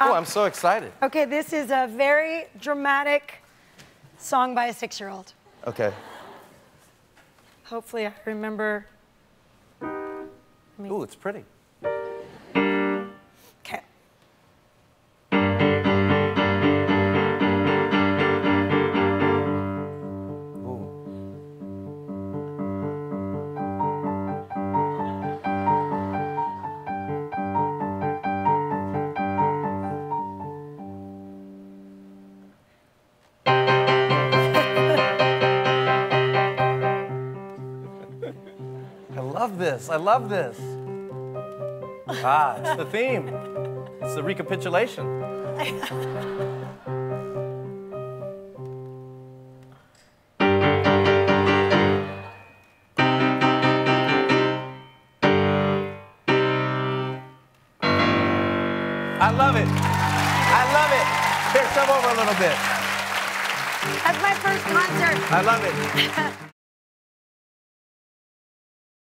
Oh, um, I'm so excited. Okay, this is a very dramatic song by a six-year-old. Okay. Hopefully, I remember. Ooh, it's pretty. I love this. I love this. Ah, it's the theme. It's the recapitulation. I love it. I love it. Here, come over a little bit. That's my first concert. I love it.